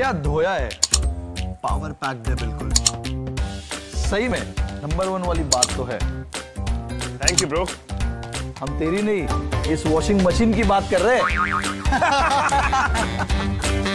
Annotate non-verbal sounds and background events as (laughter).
क्या धोया है? पावर पैक्ड है बिल्कुल। सही में नंबर वन वाली बात तो है। थैंक यू ब्रो हम तेरी नहीं इस वॉशिंग मशीन की बात कर रहे हैं। (laughs)